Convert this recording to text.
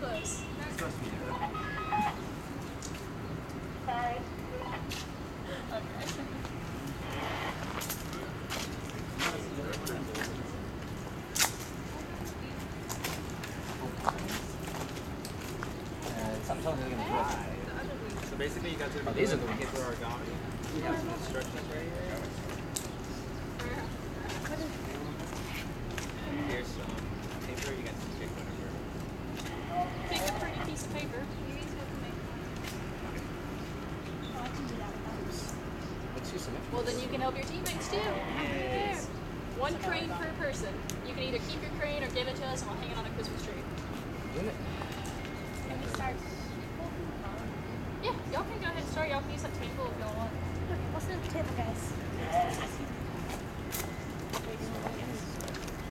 close. Sorry. Uh, are to do. So basically, you got to oh, these are the ones. Use some extra. Well, then you can help your teammates too. There. One crane per person. You can either keep your crane or give it to us and we'll hang it on a Christmas tree. Doing it. Can we start? Yeah, y'all can go ahead and start. Y'all can use that table if y'all want.